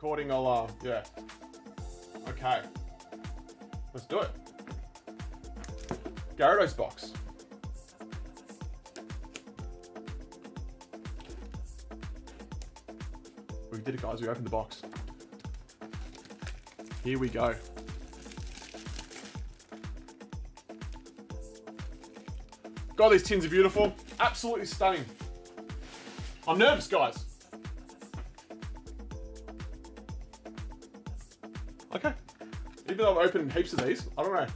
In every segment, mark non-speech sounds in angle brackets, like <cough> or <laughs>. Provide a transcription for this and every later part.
recording, I'll, uh, yeah. Okay. Let's do it. Gyarados box. We did it, guys. We opened the box. Here we go. God, these tins are beautiful. Absolutely stunning. I'm nervous, guys. Okay. Even though I've opened heaps of these, I don't know.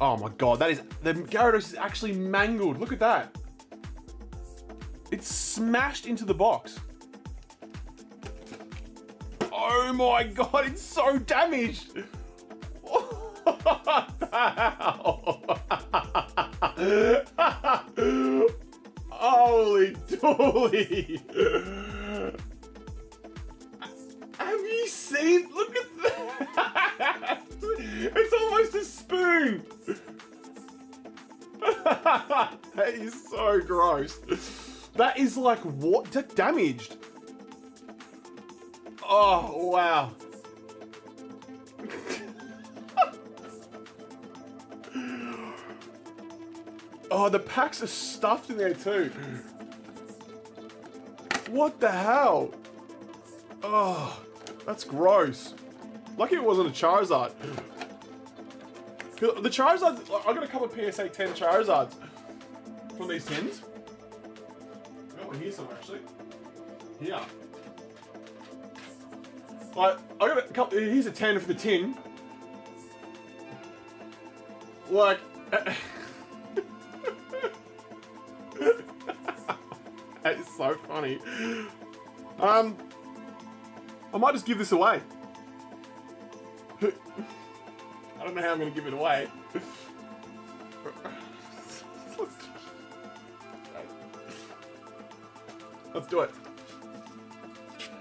Oh my god, that is the Gyarados is actually mangled. Look at that. It's smashed into the box. Oh my god, it's so damaged. <laughs> <laughs> Holy dooly! <laughs> A spoon! <laughs> that is so gross. That is like? That damaged. Oh, wow. <laughs> oh, the packs are stuffed in there too. What the hell? Oh, that's gross. Lucky it wasn't a Charizard. The Charizard, I got a couple of PSA 10 Charizards from these tins. I got one here somewhere actually. Here. Like, I got a couple, here's a 10 for the tin. Like, <laughs> that is so funny. Um, I might just give this away. I don't know how I'm to give it away. Let's do it.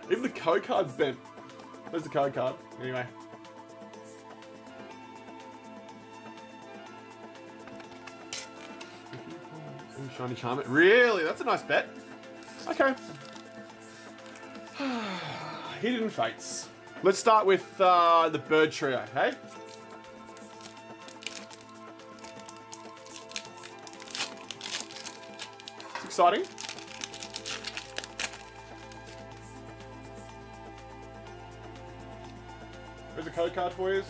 Even the code card's bent. Where's the code card? Anyway. Shiny Charm. Really? That's a nice bet. Okay. <sighs> Hidden Fates. Let's start with uh, the bird trio, okay? Exciting. There's a code card for you.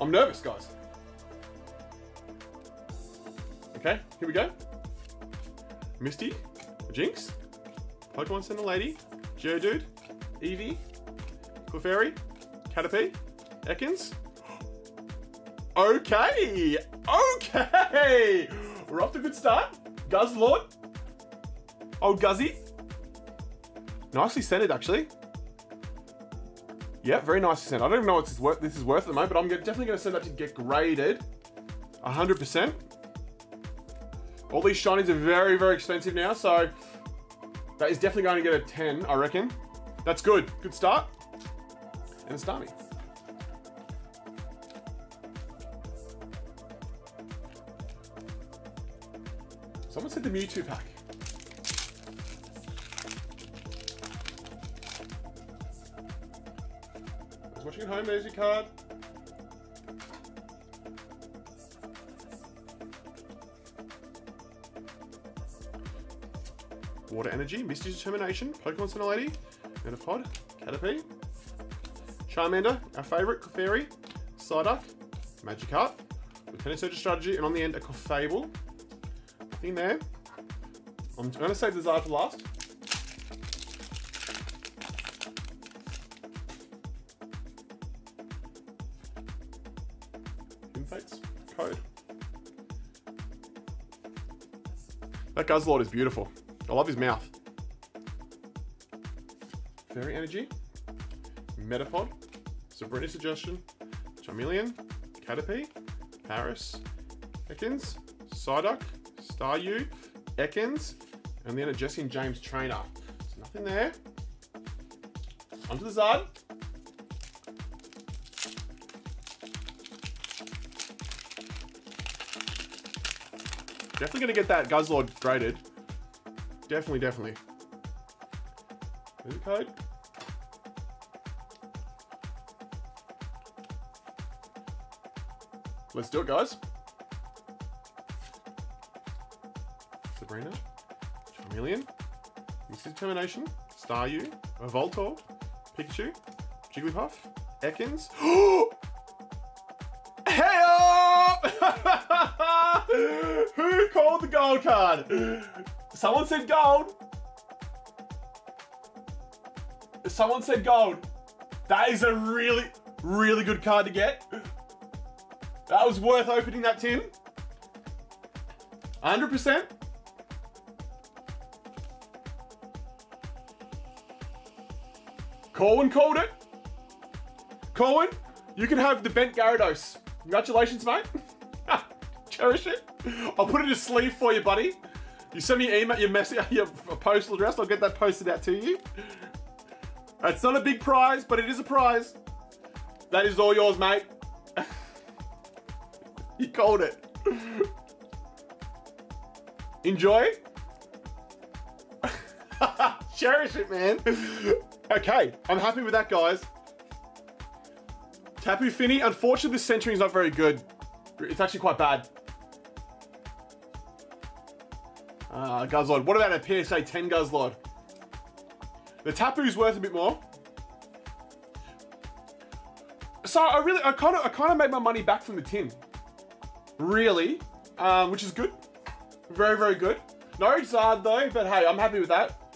I'm nervous, guys. Okay, here we go. Misty, Jynx, Pokemon Center Lady, Geodude, Eevee, Clefairy, Caterpie, Ekans. Okay, okay. We're off to a good start. Guzzlord. Oh, Guzzy. Nicely scented, actually. Yeah, very nicely scented. I don't even know what this is worth, at the moment, but I'm definitely going to send that to get graded. 100%. All these shinies are very, very expensive now, so that is definitely going to get a 10, I reckon. That's good. Good start. And a Starmie. Someone said the Mewtwo pack. I was watching at home, there's your card. Water Energy, Misty Determination, Pokemon Lady, Metapod, Caterpie, Charmander, our favourite, Clefairy, Psyduck, Magikarp, Lieutenant Surge's Strategy, and on the end, a Clefable. Nothing there. I'm going to save the Zard for last. Infates code. That Guzzlord is beautiful. I love his mouth. Fairy Energy, Metapod, Sabrina Suggestion, Charmeleon, Caterpie, Paras, Ekans, Psyduck, Staryu, Ekans, and then a Jessie and James trainer. Nothing there. Onto the Zard. Definitely gonna get that Guzzlord graded. Definitely, definitely. There's a code. Let's do it, guys. Sabrina, Charmeleon, Misty's Determination, Staryu, Voltorb, Pikachu, Jigglypuff, Ekans. <gasps> hey! <laughs> Who called the gold card? Someone said gold. Someone said gold. That is a really, really good card to get. That was worth opening that tin. 100%. Corwin called it. Corwin, you can have the bent Gyarados. Congratulations, mate. <laughs> Cherish it. I'll put it in a sleeve for you, buddy. You send me an email, your message, <laughs> your postal address. I'll get that posted out to you. It's not a big prize, but it is a prize. That is all yours, mate. <laughs> you called it. Enjoy. Cherish it, man. Okay, I'm happy with that, guys. Tapu Fini, unfortunately, this centering is not very good. It's actually quite bad. Uh, Guzzlord. What about a PSA 10 Guzzlord? The Tapu's worth a bit more. So I really, I kind of, I kind of made my money back from the tin. Really, um, which is good. Very, very good. No Zard though, but hey, I'm happy with that.